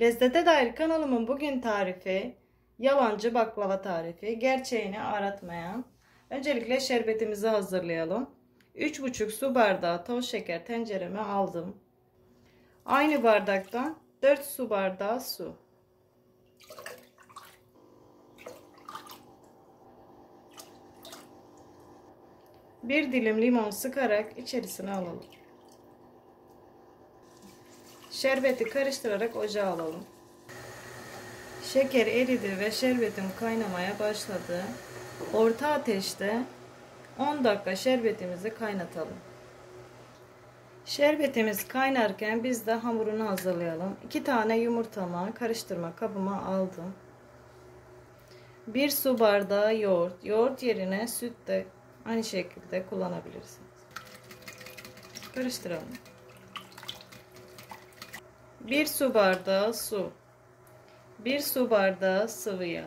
Lezzete dair kanalımın bugün tarifi yalancı baklava tarifi. Gerçeğini aratmayan. Öncelikle şerbetimizi hazırlayalım. 3,5 su bardağı toz şeker tencereme aldım. Aynı bardaktan 4 su bardağı su. Bir dilim limon sıkarak içerisine alalım. Şerbeti karıştırarak ocağa alalım. Şeker eridi ve şerbetim kaynamaya başladı. Orta ateşte 10 dakika şerbetimizi kaynatalım. Şerbetimiz kaynarken biz de hamurunu hazırlayalım. 2 tane yumurtamı karıştırma kabıma aldım. 1 su bardağı yoğurt. Yoğurt yerine süt de aynı şekilde kullanabilirsiniz. Karıştıralım. 1 su bardağı su. 1 su bardağı sıvı yağ.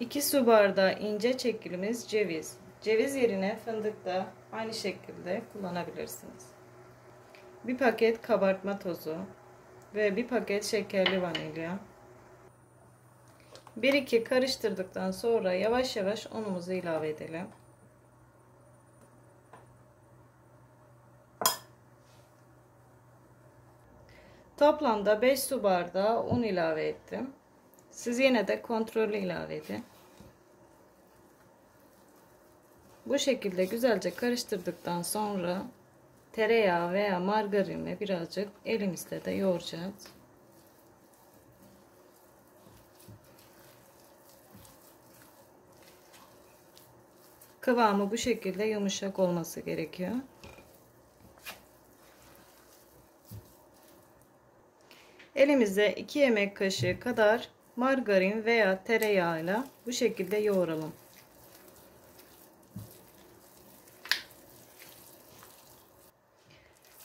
2 su bardağı ince çekilmiş ceviz. Ceviz yerine fındık da aynı şekilde kullanabilirsiniz. Bir paket kabartma tozu ve bir paket şekerli vanilya. 1-2 karıştırdıktan sonra yavaş yavaş unumuzu ilave edelim. Toplamda 5 su bardağı un ilave ettim. Siz yine de kontrollü ilave edin. Bu şekilde güzelce karıştırdıktan sonra tereyağı veya margarinle birazcık elimizle de yoğuracağız. Kıvamı bu şekilde yumuşak olması gerekiyor. Elimize 2 yemek kaşığı kadar margarin veya tereyağıyla bu şekilde yoğuralım.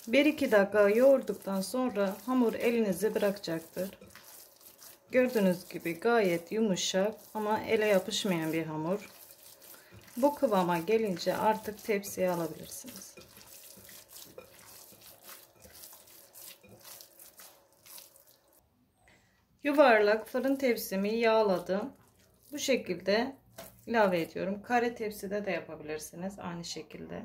Bir iki dakika yoğurduktan sonra hamur elinizi bırakacaktır. Gördüğünüz gibi gayet yumuşak ama ele yapışmayan bir hamur. Bu kıvama gelince artık tepsiye alabilirsiniz. Yuvarlak fırın tepsimi yağladım. Bu şekilde ilave ediyorum. Kare tepside de yapabilirsiniz aynı şekilde.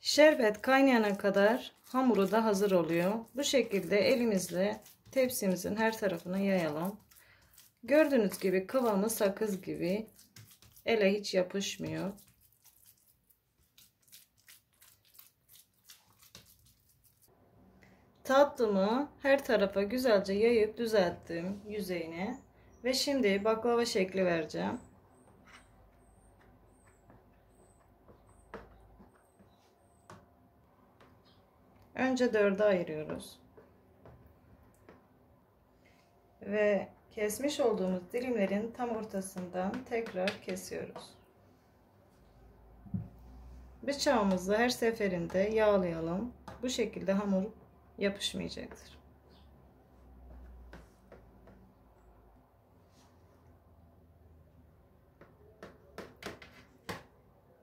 Şerbet kaynayana kadar hamuru da hazır oluyor. Bu şekilde elimizle tepsimizin her tarafına yayalım. Gördüğünüz gibi kıvamı sakız gibi ele hiç yapışmıyor. Tatlımı her tarafa güzelce yayıp düzelttim yüzeyine. Ve şimdi baklava şekli vereceğim. Önce dörde ayırıyoruz. Ve kesmiş olduğumuz dilimlerin tam ortasından tekrar kesiyoruz. Bıçağımızı her seferinde yağlayalım. Bu şekilde hamur yapışmayacaktır.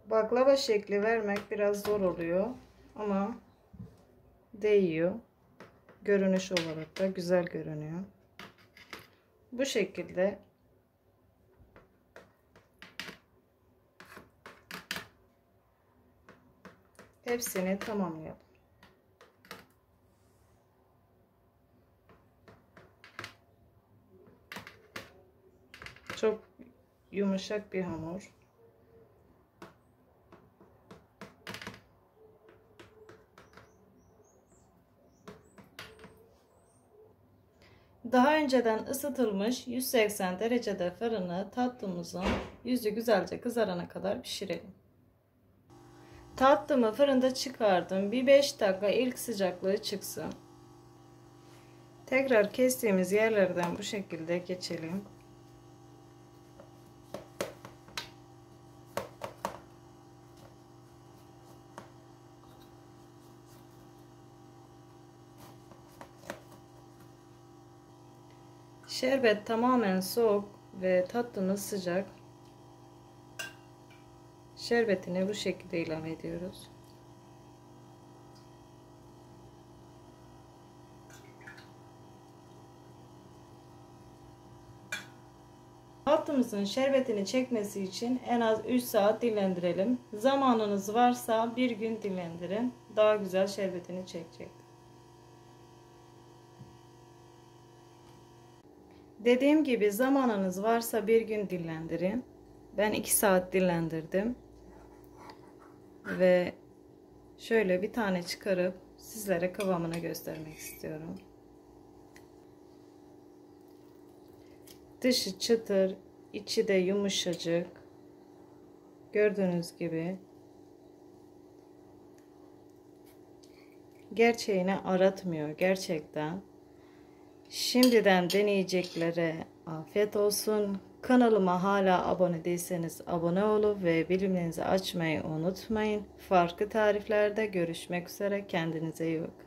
Baklava şekli vermek biraz zor oluyor ama değiyor. Görünüş olarak da güzel görünüyor. Bu şekilde hepsini tamamlayalım. Çok yumuşak bir hamur. Daha önceden ısıtılmış 180 derecede fırını tatlımızın yüzü güzelce kızarana kadar pişirelim. Tatlımı fırında çıkardım. Bir 5 dakika ilk sıcaklığı çıksın. Tekrar kestiğimiz yerlerden bu şekilde geçelim. Şerbet tamamen soğuk ve tatlımız sıcak. Şerbetine bu şekilde ilave ediyoruz. Tatlımızın şerbetini çekmesi için en az 3 saat dinlendirelim. Zamanınız varsa bir gün dinlendirin. Daha güzel şerbetini çekecektir. Dediğim gibi zamanınız varsa bir gün dinlendirin. Ben 2 saat dinlendirdim. Ve şöyle bir tane çıkarıp sizlere kıvamını göstermek istiyorum. Dışı çıtır, içi de yumuşacık. Gördüğünüz gibi. Gerçeğini aratmıyor gerçekten. Şimdiden deneyeceklere afiyet olsun. Kanalıma hala abone değilseniz abone olup ve bildirimlerinizi açmayı unutmayın. Farklı tariflerde görüşmek üzere. Kendinize iyi bakın.